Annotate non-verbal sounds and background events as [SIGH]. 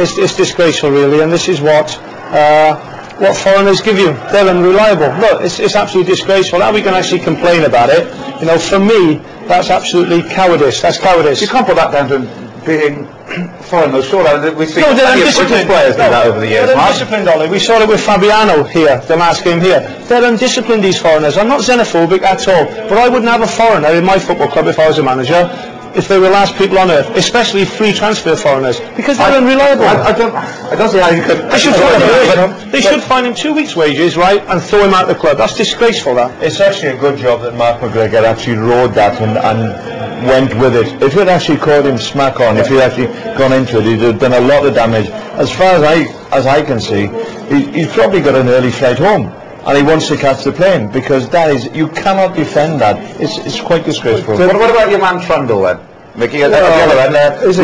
It's, it's disgraceful, really, and this is what uh, what foreigners give you. They're unreliable. Look, it's, it's absolutely disgraceful. How we can actually complain about it? You know, for me, that's absolutely cowardice. That's cowardice. You can't put that down to being [CLEARS THROAT] foreigners. Sure, we've seen No, they're plenty British undisciplined. players No, that over the years. They're Mark. undisciplined, Ollie. We saw it with Fabiano here, the last game here. They're undisciplined, these foreigners. I'm not xenophobic at all, but I wouldn't have a foreigner in my football club if I was a manager, if they were the last people on earth, especially free transfer foreigners, because they're unreliable. I, I don't. I don't see how you could. They should I fine don't him. They should fine him two weeks' wages, right, and throw him out of the club. That's disgraceful. That. It's actually a good job that Mark McGregor actually rode that and, and went with it. If it actually caught him smack on, if he'd actually gone into it, he'd have done a lot of damage. As far as I as I can see, he, he's probably got an early flight home. And he wants to catch the plane because that is you cannot defend that. It's it's quite disgraceful. But what about your man Trundle then? Mickey, at the Well, other end there. he's a